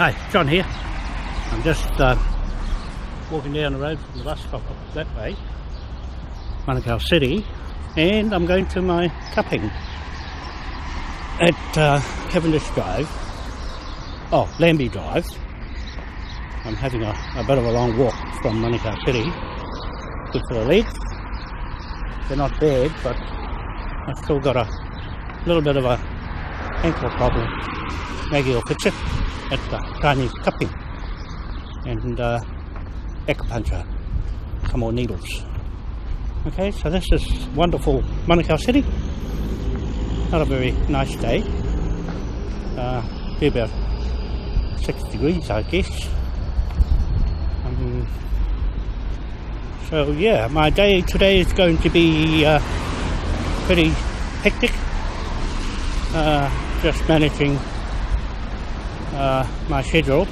Hi, John here. I'm just uh, walking down the road from the bus stop that way, Manukau City, and I'm going to my cupping at uh, Cavendish Drive, oh, Lambie Drive. I'm having a, a bit of a long walk from Manukau City. Good for the legs. They're not bad, but I've still got a little bit of a ankle problem. Maggie will fix it at the Chinese cupping and uh, acupuncture, some more needles. Okay, so this is wonderful Manukau City. Not a very nice day. Uh, be about six degrees, I guess. Um, so yeah, my day today is going to be uh, pretty hectic. Uh, just managing uh, my schedule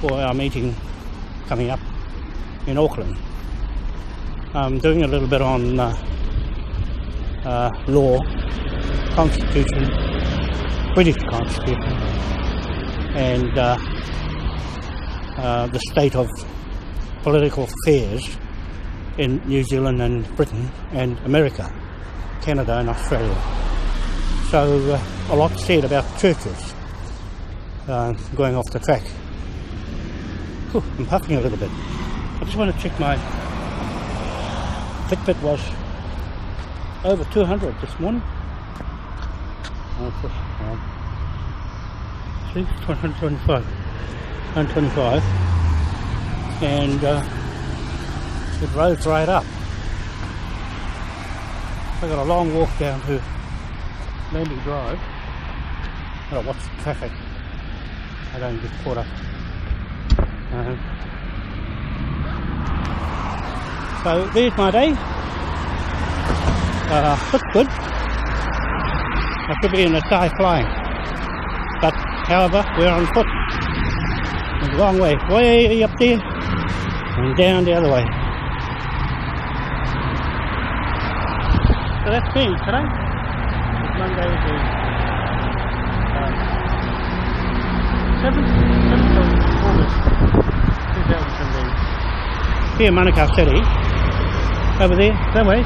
for our meeting coming up in Auckland. I'm doing a little bit on uh, uh, law, constitution, British constitution, and uh, uh, the state of political affairs in New Zealand and Britain and America, Canada and Australia. So uh, a lot said about churches uh, going off the track. Whew, I'm puffing a little bit. I just want to check my Fitbit was over 200 this morning. See, 125, 125, and uh, it rose right up. I got a long walk down to Landing Drive. Gotta watch the traffic. I don't get caught up. Uh, so there's my day. Uh, looks good. I should be in the sky flying. But however, we're on foot. It's a long way. Way up there and down the other way. So that's me today. Monday the uh, 7th, 7th of August 2017. Here Manukau City. Over there, that way.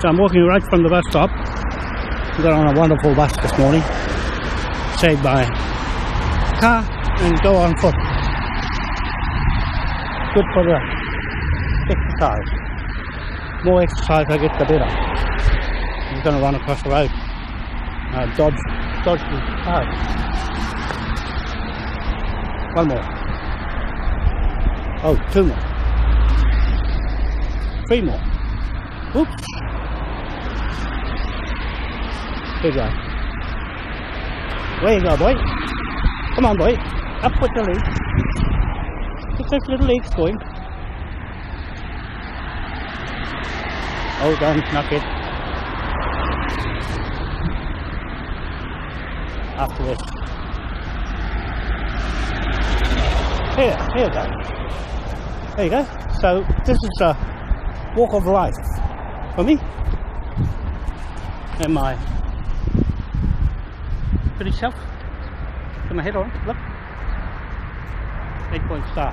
So I'm walking right from the bus stop. We Got on a wonderful bus this morning. Saved by car and go on foot. Good for the exercise. More exercise I get the better. I'm going to run across the road. Uh, dodge, dodge the cars. One more. Oh, two more. Three more. Oops. Here you go. Where you go, boy? Come on, boy. Up with the legs. Get those little legs going. Hold on, not yet. After this. Here, here you go. There you go. So this is a walk of life for me and my pretty self. Put my head on, look. Eight point star.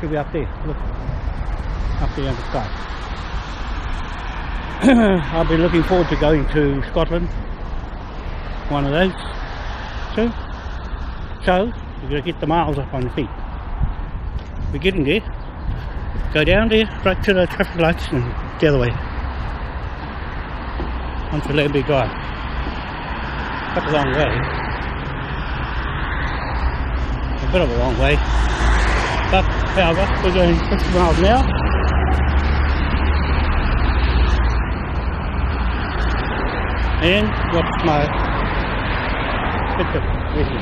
Should be up there, look. Up there in the sky. I've been looking forward to going to Scotland. One of those soon. So, you're going to get the miles up on your feet. We're getting there. Go down there, right to the traffic lights and the other way. Onto Lambie Drive. Quite a long way. A bit of a long way. But, however, we're going 50 miles an hour. And what's my Fitbit reading?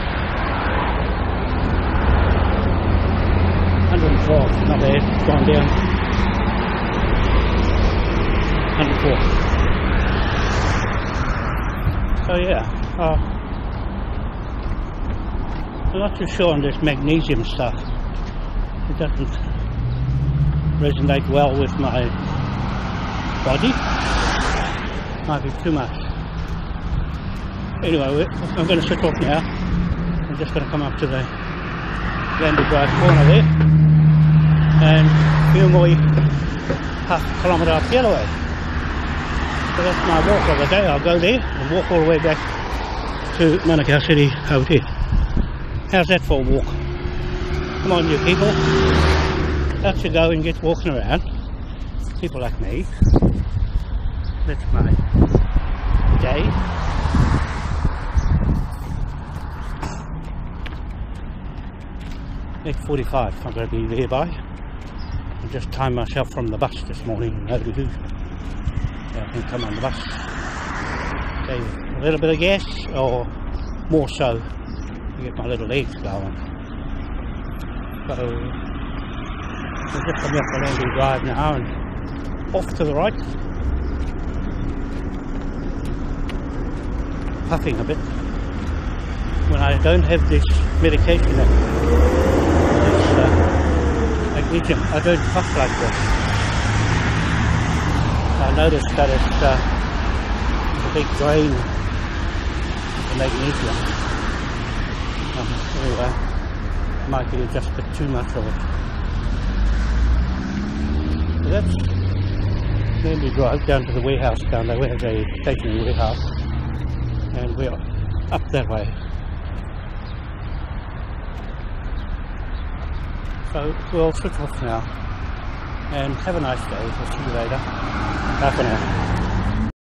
112, not bad, it's gone down. 104. So yeah, uh, I'm not too sure on this magnesium stuff. It doesn't resonate well with my body. Might be too much. Anyway, I'm going to switch off now. I'm just going to come up to the Lambie Drive corner there and few half a kilometre up the other way. So that's my walk of the day. I'll go there and walk all the way back to Manukau City Hotel. How's that for a walk? Come on, you people. Out you go and get walking around. People like me. That's my day. Eight forty-five. I'm going to be there by. I just timed myself from the bus this morning. Nobody who I can come on the bus. Save a little bit of gas, or more so, to get my little legs going. So I'm just coming up the Lambie Drive now and off to the right. Puffing a bit. When I don't have this medication, magnesium, I don't puff like this. I noticed that it's uh, a big drain the magnesium. Um, anyway, might be just a bit too much of it. So that's we drive down to the warehouse down there. We have a stationary warehouse, and we're up that way. So we'll switch off now and have a nice day. We'll see you later. Bye for now.